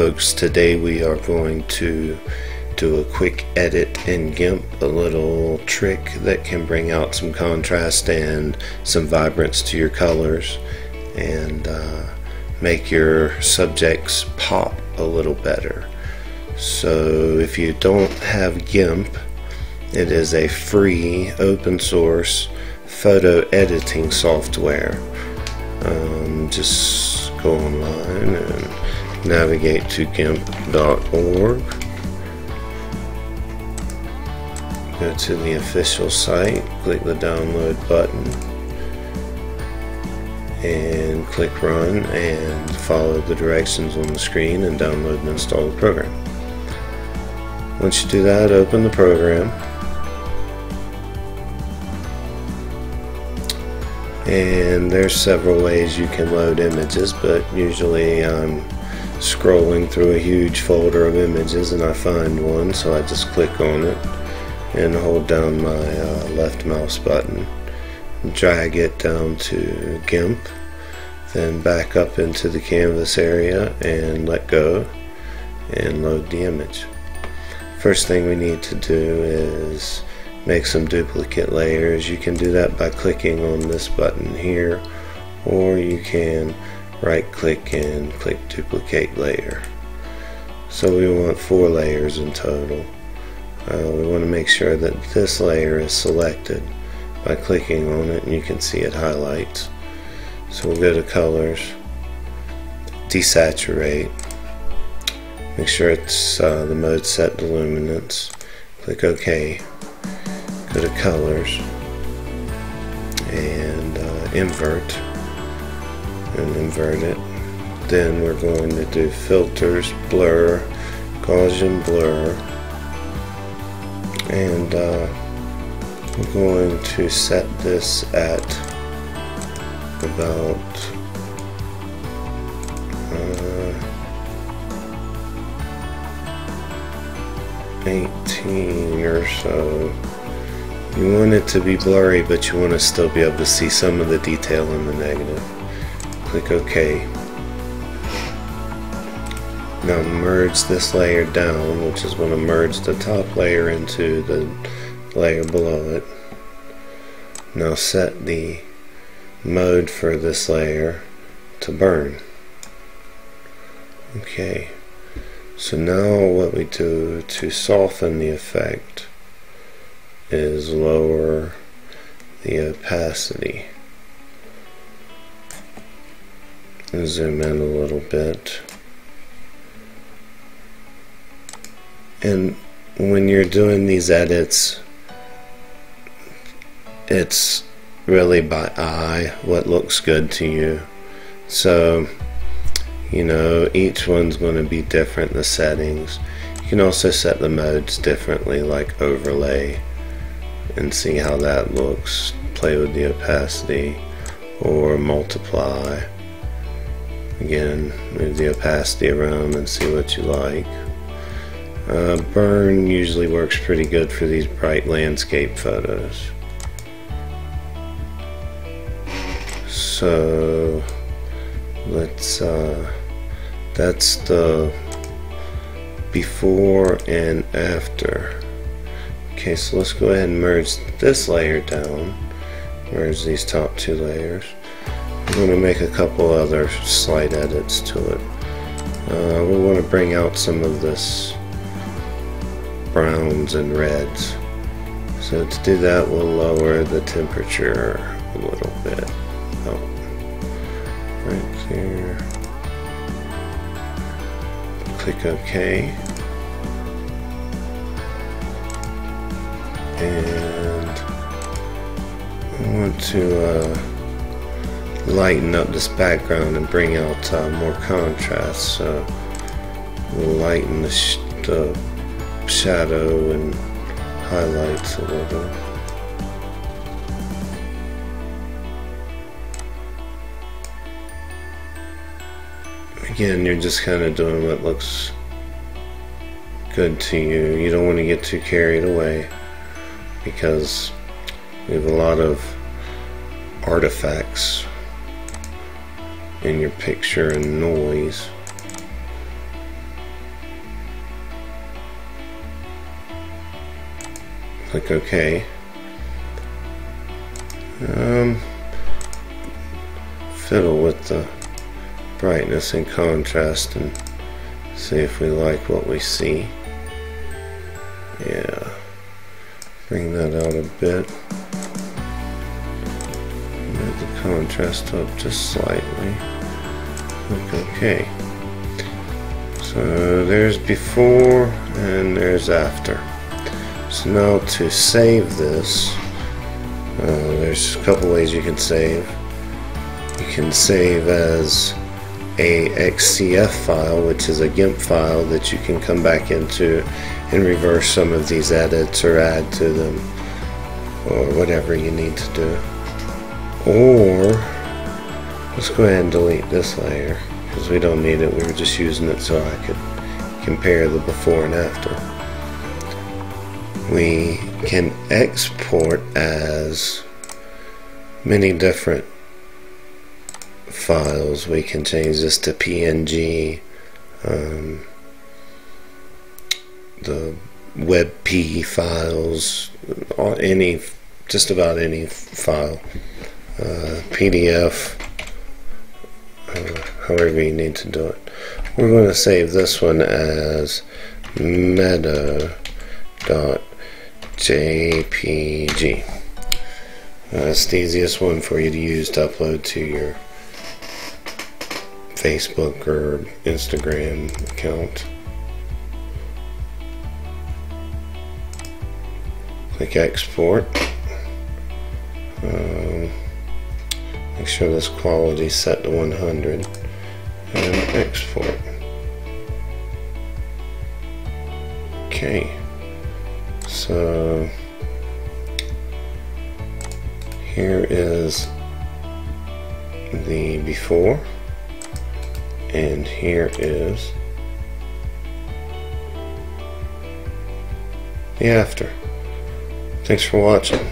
folks today we are going to do a quick edit in GIMP a little trick that can bring out some contrast and some vibrance to your colors and uh, make your subjects pop a little better. So if you don't have GIMP it is a free open source photo editing software. Um, just go online and navigate to gimp.org go to the official site click the download button and click run and follow the directions on the screen and download and install the program. Once you do that open the program. And there's several ways you can load images but usually I'm scrolling through a huge folder of images and I find one so I just click on it and hold down my uh, left mouse button drag it down to GIMP then back up into the canvas area and let go and load the image. First thing we need to do is make some duplicate layers. You can do that by clicking on this button here or you can right click and click duplicate layer. So we want four layers in total. Uh, we want to make sure that this layer is selected by clicking on it and you can see it highlights. So we'll go to colors desaturate make sure it's uh, the mode set to luminance click OK go to colors and uh, invert and invert it. Then we're going to do filters, blur, Gaussian blur, and uh, we're going to set this at about uh, 18 or so. You want it to be blurry, but you want to still be able to see some of the detail in the negative click OK. Now merge this layer down, which is going to merge the top layer into the layer below it. Now set the mode for this layer to burn. Okay, so now what we do to soften the effect is lower the opacity. Zoom in a little bit. And when you're doing these edits it's really by eye what looks good to you. So you know each one's going to be different the settings. You can also set the modes differently like overlay and see how that looks play with the opacity or multiply Again, move the opacity around and see what you like. Uh, burn usually works pretty good for these bright landscape photos. So let's uh, that's the before and after. Okay, so let's go ahead and merge this layer down. Merge these top two layers. I'm going to make a couple other slight edits to it. Uh, we want to bring out some of this browns and reds. So to do that we'll lower the temperature a little bit. Oh, right there. Click OK. And I want to uh, lighten up this background and bring out uh, more contrast. So lighten the, sh the shadow and highlights a little. Again, you're just kind of doing what looks good to you. You don't want to get too carried away because we have a lot of artifacts in your picture and noise. Click OK. Um, fiddle with the brightness and contrast and see if we like what we see. Yeah, bring that out a bit. The contrast up just slightly. OK. So there's before and there's after. So now to save this, uh, there's a couple ways you can save. You can save as a XCF file, which is a GIMP file that you can come back into and reverse some of these edits or add to them or whatever you need to do. Or let's go ahead and delete this layer because we don't need it. We were just using it so I could compare the before and after. We can export as many different files. We can change this to PNG, um, the WebP files, any, just about any file, uh, PDF, uh, however you need to do it. We're going to save this one as meta.jpg. That's the easiest one for you to use to upload to your Facebook or Instagram account. Click export. Sure this quality set to 100 and export. Okay, so here is the before and here is the after. Thanks for watching.